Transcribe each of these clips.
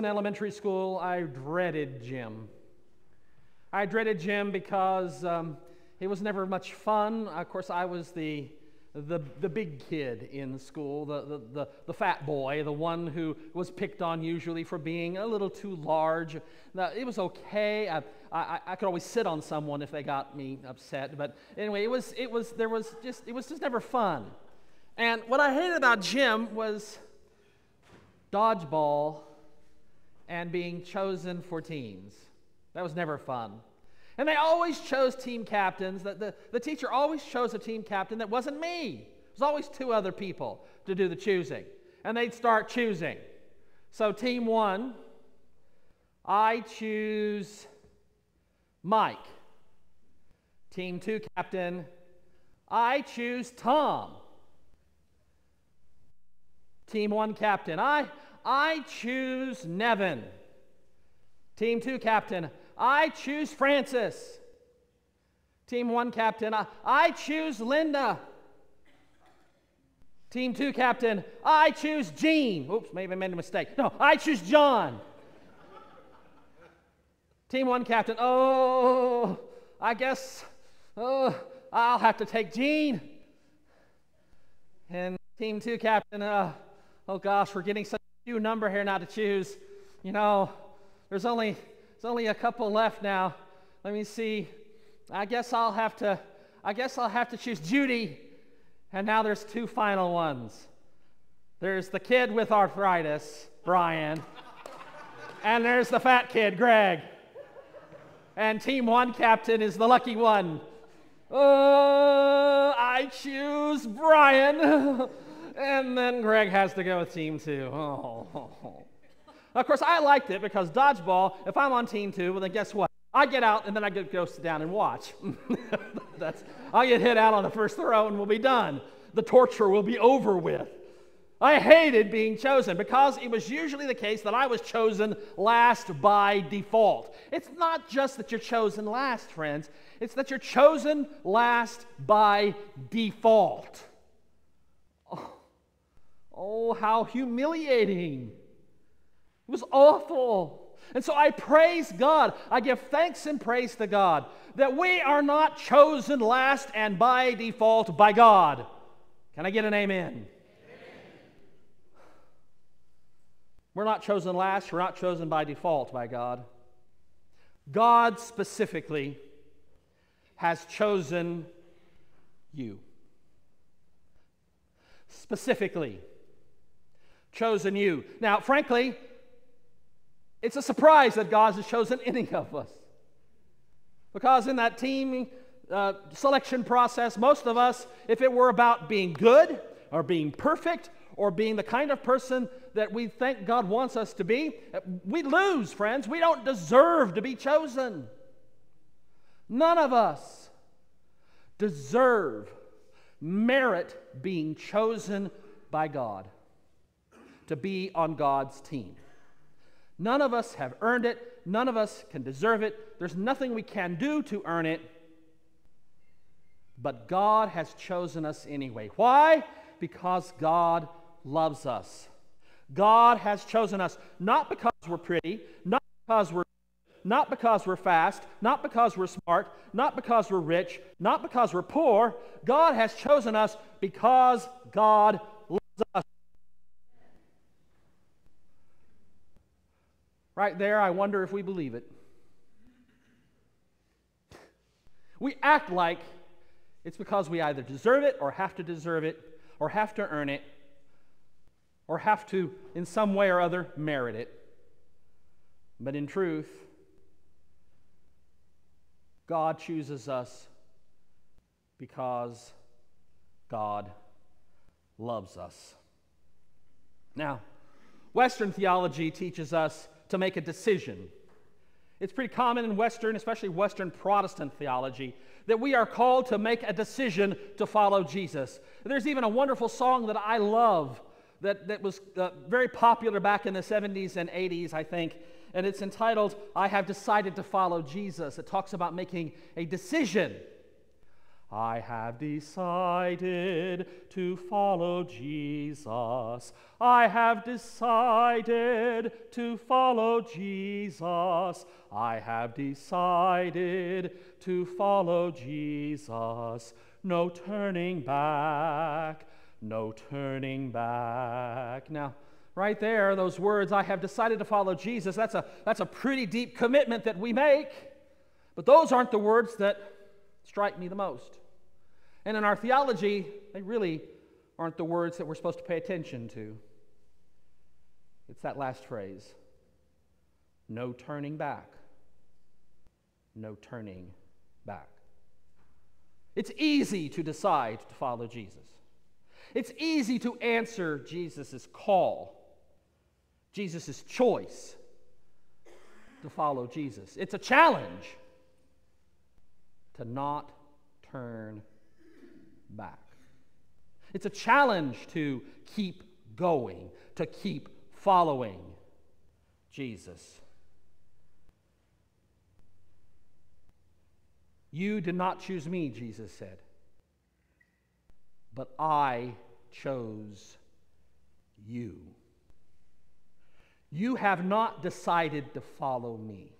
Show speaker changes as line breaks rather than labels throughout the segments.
in elementary school, I dreaded gym. I dreaded gym because um, it was never much fun. Of course, I was the, the, the big kid in school, the, the, the, the, fat boy, the one who was picked on usually for being a little too large. Now, it was okay. I, I, I could always sit on someone if they got me upset. But anyway, it was, it was, there was just, it was just never fun. And what I hated about gym was dodgeball and being chosen for teams. That was never fun. And they always chose team captains. The, the, the teacher always chose a team captain that wasn't me. It was always two other people to do the choosing. And they'd start choosing. So, team one, I choose Mike. Team two captain, I choose Tom. Team one captain, I, I choose Nevin. Team two captain, I choose Francis. Team one captain, I, choose Linda. Team two captain, I choose Gene. Oops, maybe I made a mistake. No, I choose John. Team one captain, oh, I guess, oh, I'll have to take Gene. And team two captain, uh, oh gosh, we're getting such few number here now to choose. You know, there's only there's only a couple left now. Let me see. I guess I'll have to I guess I'll have to choose Judy. And now there's two final ones. There's the kid with arthritis, Brian. and there's the fat kid, Greg. And team one captain is the lucky one. Uh, I choose Brian. and then Greg has to go with team two. Oh. Of course, I liked it because dodgeball, if I'm on team two, well, then guess what? I get out and then I get go sit down and watch. That's, I'll get hit out on the first throw and we'll be done. The torture will be over with. I hated being chosen because it was usually the case that I was chosen last by default. It's not just that you're chosen last, friends, it's that you're chosen last by default. Oh, how humiliating. It was awful. And so I praise God. I give thanks and praise to God that we are not chosen last and by default by God. Can I get an amen? amen? We're not chosen last, we're not chosen by default by God. God specifically has chosen you. Specifically, chosen you. Now, frankly, it's a surprise that God has chosen any of us. Because in that team uh, selection process, most of us, if it were about being good or being perfect or being the kind of person that we think God wants us to be, we lose, friends. We don't deserve to be chosen. None of us deserve, merit being chosen by God to be on God's team. None of us have earned it. None of us can deserve it. There's nothing we can do to earn it. But God has chosen us anyway. Why? Because God loves us. God has chosen us not because we're pretty, not because we're not because we're fast, not because we're smart, not because we're rich, not because we're poor. God has chosen us because God loves us. Right there, I wonder if we believe it. We act like it's because we either deserve it or have to deserve it or have to earn it or have to, in some way or other, merit it. But in truth, God chooses us because God loves us. Now, Western theology teaches us to make a decision. It's pretty common in Western, especially Western Protestant theology, that we are called to make a decision to follow Jesus. There's even a wonderful song that I love that, that was uh, very popular back in the 70s and 80s, I think, and it's entitled, I Have Decided to Follow Jesus. It talks about making a decision. I have decided to follow Jesus. I have decided to follow Jesus. I have decided to follow Jesus. No turning back, no turning back. Now, right there, those words, I have decided to follow Jesus, that's a, that's a pretty deep commitment that we make. But those aren't the words that strike me the most. And in our theology, they really aren't the words that we're supposed to pay attention to. It's that last phrase no turning back. No turning back. It's easy to decide to follow Jesus. It's easy to answer Jesus' call, Jesus' choice to follow Jesus. It's a challenge to not turn back. It's a challenge to keep going, to keep following Jesus. You did not choose me, Jesus said, but I chose you. You have not decided to follow me.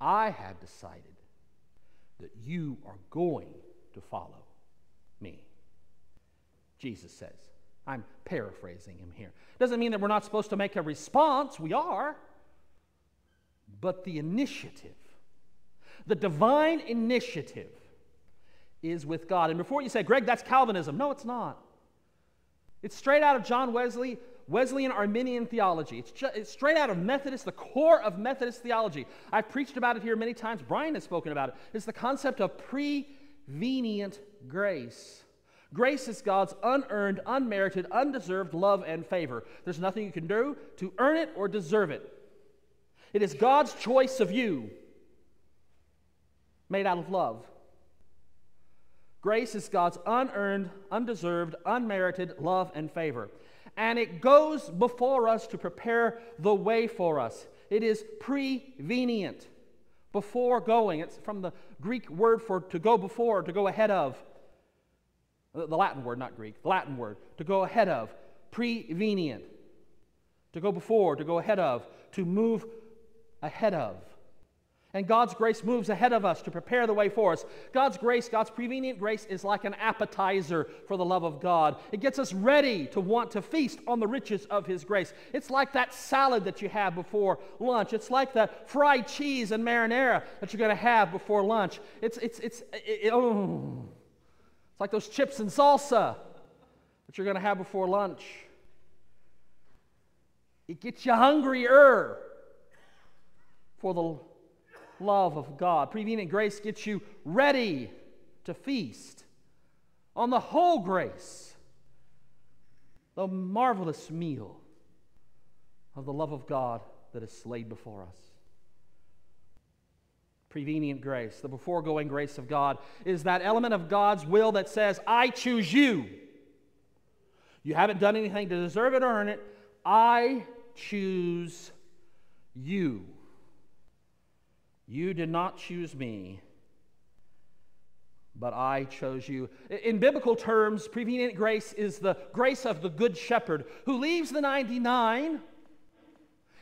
I have decided that you are going to follow me. Jesus says. I'm paraphrasing him here. Doesn't mean that we're not supposed to make a response. We are. But the initiative, the divine initiative, is with God. And before you say, Greg, that's Calvinism. No, it's not. It's straight out of John Wesley, Wesleyan Arminian theology. It's, just, it's straight out of Methodist, the core of Methodist theology. I've preached about it here many times. Brian has spoken about it. It's the concept of prevenient grace. Grace is God's unearned, unmerited, undeserved love and favor. There's nothing you can do to earn it or deserve it. It is God's choice of you, made out of love. Grace is God's unearned, undeserved, unmerited love and favor. And it goes before us to prepare the way for us. It is prevenient, before going. It's from the Greek word for to go before, to go ahead of. The Latin word, not Greek, the Latin word, to go ahead of, prevenient, to go before, to go ahead of, to move ahead of. And God's grace moves ahead of us to prepare the way for us. God's grace, God's prevenient grace, is like an appetizer for the love of God. It gets us ready to want to feast on the riches of His grace. It's like that salad that you have before lunch. It's like the fried cheese and marinara that you're going to have before lunch. It's, it's, it's, it, it, oh. It's like those chips and salsa that you're going to have before lunch. It gets you hungrier for the love of God. Prevenient grace gets you ready to feast on the whole grace, the marvelous meal of the love of God that is laid before us prevenient grace, the beforegoing grace of God, is that element of God's will that says, I choose you. You haven't done anything to deserve it or earn it. I choose you. You did not choose me, but I chose you. In biblical terms, prevenient grace is the grace of the good shepherd who leaves the 99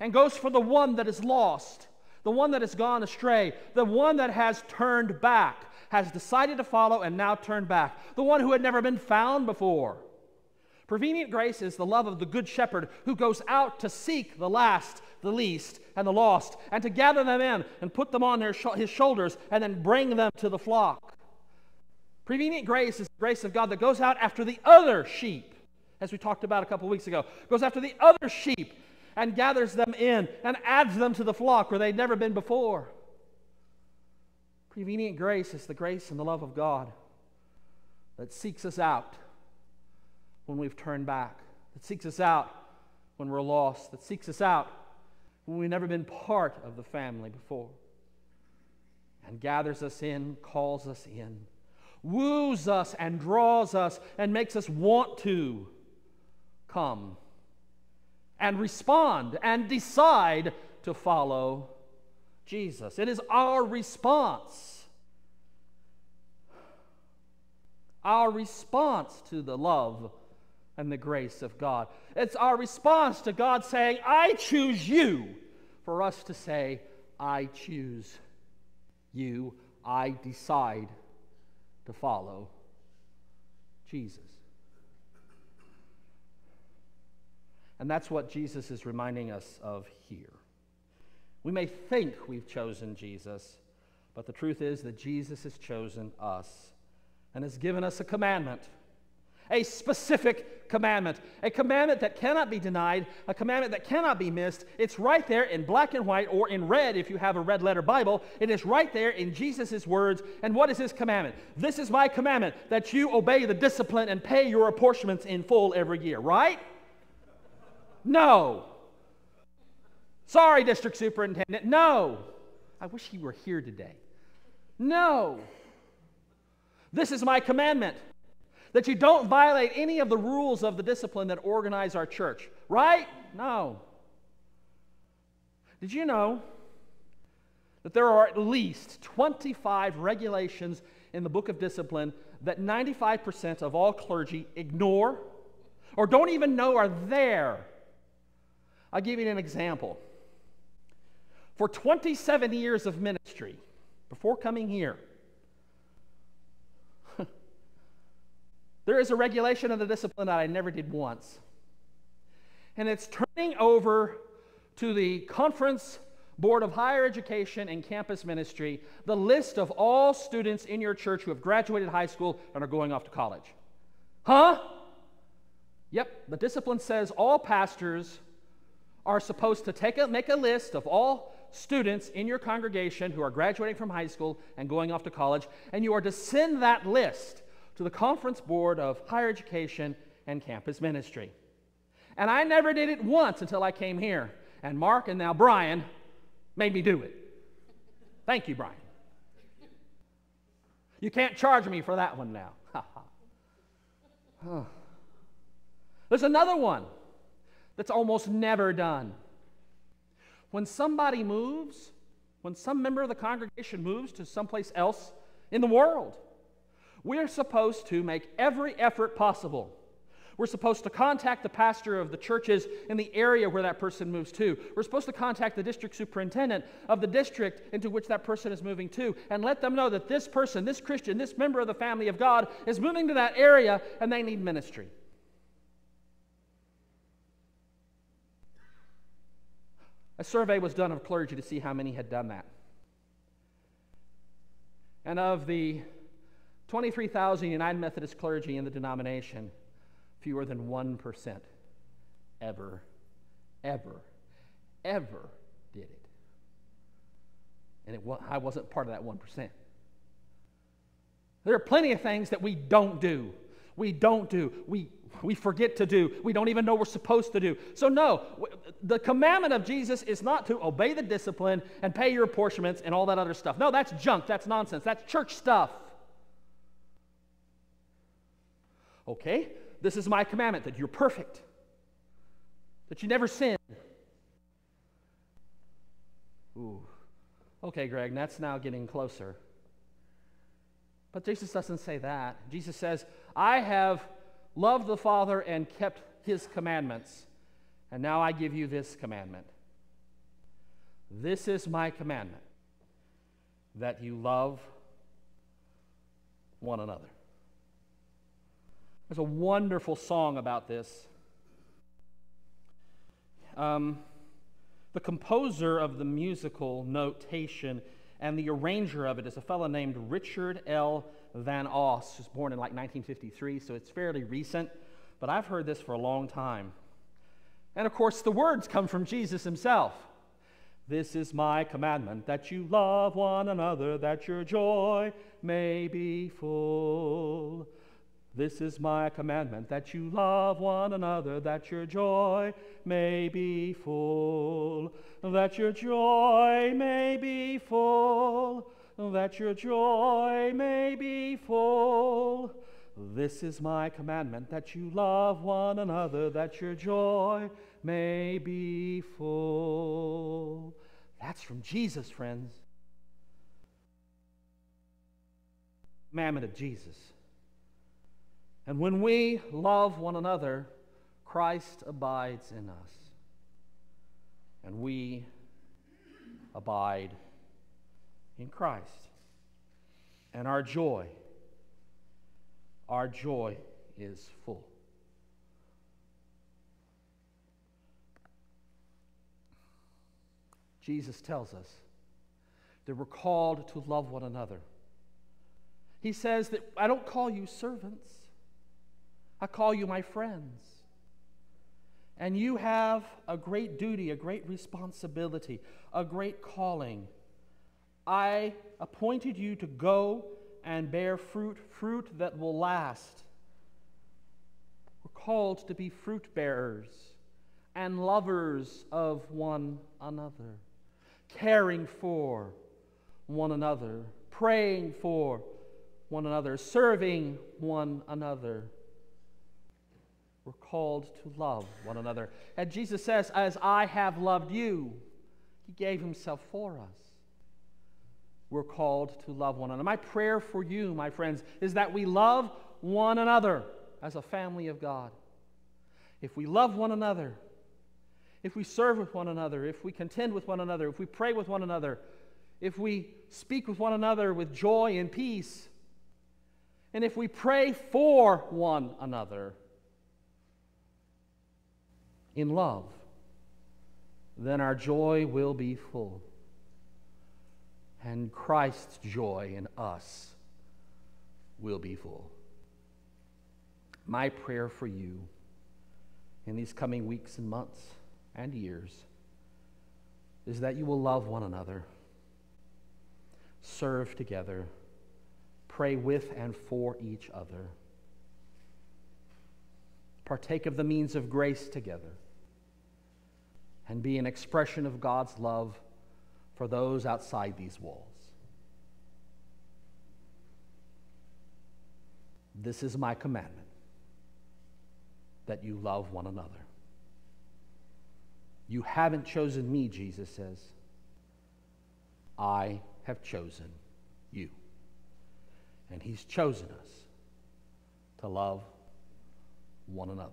and goes for the one that is lost the one that has gone astray, the one that has turned back, has decided to follow and now turned back, the one who had never been found before. Prevenient grace is the love of the good shepherd who goes out to seek the last, the least, and the lost, and to gather them in and put them on sh- his shoulders and then bring them to the flock. Prevenient grace is the grace of God that goes out after the other sheep, as we talked about a couple weeks ago, goes after the other sheep and gathers them in and adds them to the flock where they'd never been before. Prevenient grace is the grace and the love of God that seeks us out when we've turned back, that seeks us out when we're lost, that seeks us out when we've never been part of the family before, and gathers us in, calls us in, woos us and draws us, and makes us want to come and respond and decide to follow Jesus. It is our response our response to the love and the grace of God. It's our response to God saying, I choose you, for us to say, I choose you. I decide to follow Jesus. And that's what Jesus is reminding us of here. We may think we've chosen Jesus, but the truth is that Jesus has chosen us and has given us a commandment a specific commandment, a commandment that cannot be denied, a commandment that cannot be missed. It's right there in black and white or in red if you have a red letter Bible. It is right there in Jesus' words. And what is his commandment? This is my commandment that you obey the discipline and pay your apportionments in full every year, right? No. Sorry, district superintendent. No. I wish he were here today. No. This is my commandment that you don't violate any of the rules of the discipline that organize our church, right? No. Did you know that there are at least 25 regulations in the book of discipline that 95% of all clergy ignore or don't even know are there? I'll give you an example. For 27 years of ministry, before coming here, There is a regulation of the discipline that I never did once. And it's turning over to the Conference Board of Higher Education and Campus Ministry the list of all students in your church who have graduated high school and are going off to college. Huh? Yep, the discipline says all pastors are supposed to take a, make a list of all students in your congregation who are graduating from high school and going off to college, and you are to send that list to the Conference Board of Higher Education and Campus Ministry. And I never did it once until I came here. And Mark and now Brian made me do it. Thank you, Brian. You can't charge me for that one now. There's another one that's almost never done. When somebody moves, when some member of the congregation moves to someplace else in the world, we're supposed to make every effort possible. We're supposed to contact the pastor of the churches in the area where that person moves to. We're supposed to contact the district superintendent of the district into which that person is moving to and let them know that this person, this Christian, this member of the family of God is moving to that area and they need ministry. A survey was done of clergy to see how many had done that. And of the 23,000 United Methodist clergy in the denomination, fewer than 1% ever, ever, ever did it. And it, I wasn't part of that 1%. There are plenty of things that we don't do. We don't do. We, we forget to do. We don't even know we're supposed to do. So, no, the commandment of Jesus is not to obey the discipline and pay your apportionments and all that other stuff. No, that's junk. That's nonsense. That's church stuff. Okay, this is my commandment that you're perfect, that you never sin. Ooh. Okay, Greg, that's now getting closer. But Jesus doesn't say that. Jesus says, I have loved the Father and kept his commandments, and now I give you this commandment. This is my commandment that you love one another. There's a wonderful song about this. Um, the composer of the musical notation and the arranger of it is a fellow named Richard L. Van Oss, who's born in like 1953, so it's fairly recent, but I've heard this for a long time. And of course, the words come from Jesus himself. This is my commandment that you love one another, that your joy may be full. This is my commandment that you love one another, that your joy may be full, that your joy may be full, that your joy may be full. This is my commandment that you love one another, that your joy may be full. That's from Jesus, friends. Commandment of Jesus. And when we love one another, Christ abides in us. And we abide in Christ. And our joy, our joy is full. Jesus tells us that we're called to love one another. He says that I don't call you servants, I call you my friends. And you have a great duty, a great responsibility, a great calling. I appointed you to go and bear fruit, fruit that will last. We're called to be fruit bearers and lovers of one another, caring for one another, praying for one another, serving one another. We're called to love one another. And Jesus says, As I have loved you, He gave Himself for us. We're called to love one another. My prayer for you, my friends, is that we love one another as a family of God. If we love one another, if we serve with one another, if we contend with one another, if we pray with one another, if we speak with one another with joy and peace, and if we pray for one another in love, then our joy will be full. And Christ's joy in us will be full. My prayer for you in these coming weeks and months and years is that you will love one another, serve together, pray with and for each other, partake of the means of grace together, and be an expression of God's love for those outside these walls. This is my commandment that you love one another. You haven't chosen me, Jesus says. I have chosen you. And He's chosen us to love one another.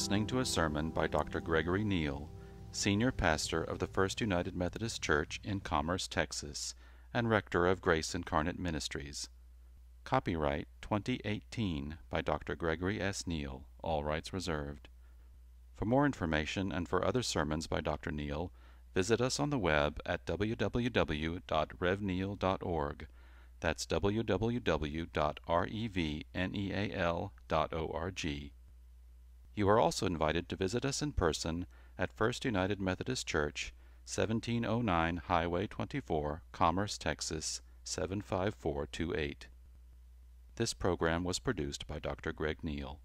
Listening to a sermon by Dr. Gregory Neal, Senior Pastor of the First United Methodist Church in Commerce, Texas, and Rector of Grace Incarnate Ministries. Copyright 2018 by Dr. Gregory S. Neal, all rights reserved. For more information and for other sermons by Dr. Neal, visit us on the web at www.revneal.org. That's www.revneal.org. You are also invited to visit us in person at First United Methodist Church, 1709 Highway 24, Commerce, Texas 75428. This program was produced by Dr. Greg Neal.